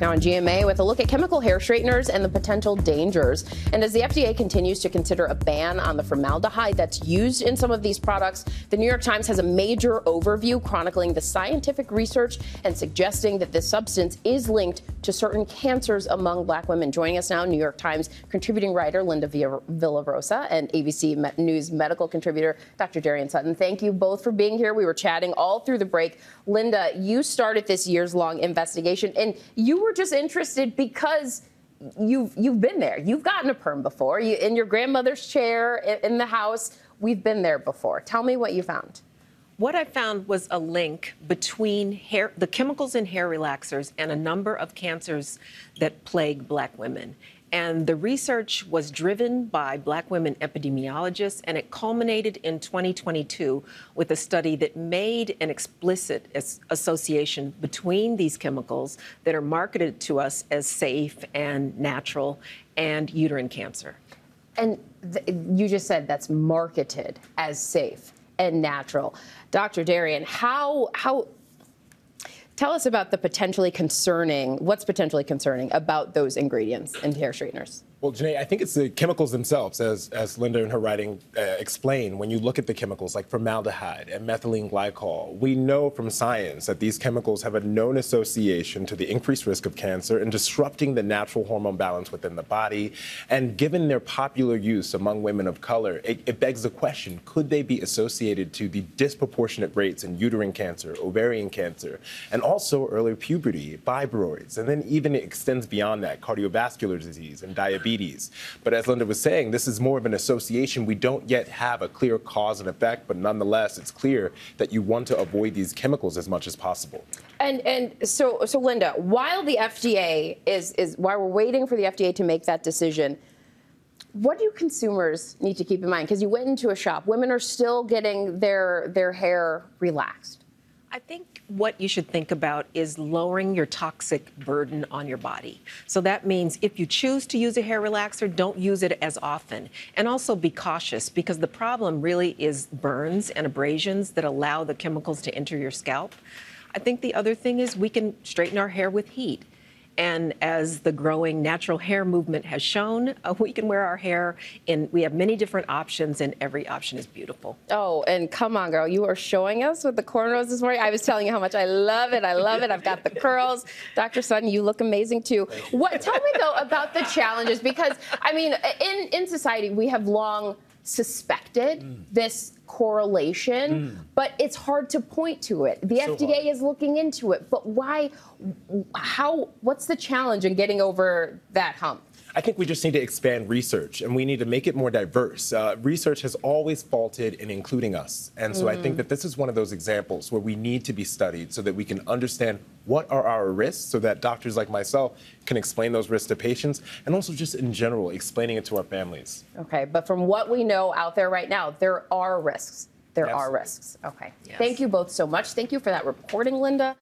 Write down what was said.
Now on GMA with a look at chemical hair straighteners and the potential dangers. And as the FDA continues to consider a ban on the formaldehyde that's used in some of these products, the New York Times has a major overview chronicling the scientific research and suggesting that this substance is linked to certain cancers among black women. Joining us now, New York Times contributing writer Linda Villarosa and ABC News medical contributor Dr. Darien Sutton. Thank you both for being here. We were chatting all through the break. Linda, you started this years long investigation and you were just interested because you've you've been there. You've gotten a perm before. You in your grandmother's chair in the house. We've been there before. Tell me what you found. What I found was a link between hair, the chemicals in hair relaxers and a number of cancers that plague black women. And the research was driven by black women epidemiologists, and it culminated in 2022 with a study that made an explicit association between these chemicals that are marketed to us as safe and natural and uterine cancer. And you just said that's marketed as safe and natural. Dr. Darien, how, how, Tell us about the potentially concerning, what's potentially concerning about those ingredients in hair straighteners. Well, Janae, I think it's the chemicals themselves, as, as Linda in her writing uh, explained. When you look at the chemicals like formaldehyde and methylene glycol, we know from science that these chemicals have a known association to the increased risk of cancer and disrupting the natural hormone balance within the body. And given their popular use among women of color, it, it begs the question could they be associated to the disproportionate rates in uterine cancer, ovarian cancer, and also early puberty, fibroids, and then even it extends beyond that, cardiovascular disease and diabetes? But as Linda was saying, this is more of an association. We don't yet have a clear cause and effect, but nonetheless, it's clear that you want to avoid these chemicals as much as possible. And and so so Linda, while the FDA is is while we're waiting for the FDA to make that decision, what do consumers need to keep in mind? Because you went into a shop, women are still getting their their hair relaxed. I think what you should think about is lowering your toxic burden on your body. So that means if you choose to use a hair relaxer, don't use it as often. And also be cautious because the problem really is burns and abrasions that allow the chemicals to enter your scalp. I think the other thing is we can straighten our hair with heat. And as the growing natural hair movement has shown, uh, we can wear our hair and we have many different options, and every option is beautiful. Oh, and come on, girl, you are showing us with the cornrows this morning. I was telling you how much I love it. I love it. I've got the curls. Dr. Sutton, you look amazing too. What? Tell me though about the challenges, because I mean, in in society, we have long suspected mm. this correlation, mm. but it's hard to point to it. The so FDA hard. is looking into it, but why? How? What's the challenge in getting over that hump? I think we just need to expand research and we need to make it more diverse. Uh, research has always faulted in including us. And so mm. I think mm. that this is one of those examples where we need to be studied so that we can understand what are our risks so that doctors like myself can explain those risks to patients and also just in general explaining it to our families. Okay, but from what we know out there right now, there are risks. There Absolutely. are risks. Okay. Yes. Thank you both so much. Thank you for that reporting, Linda.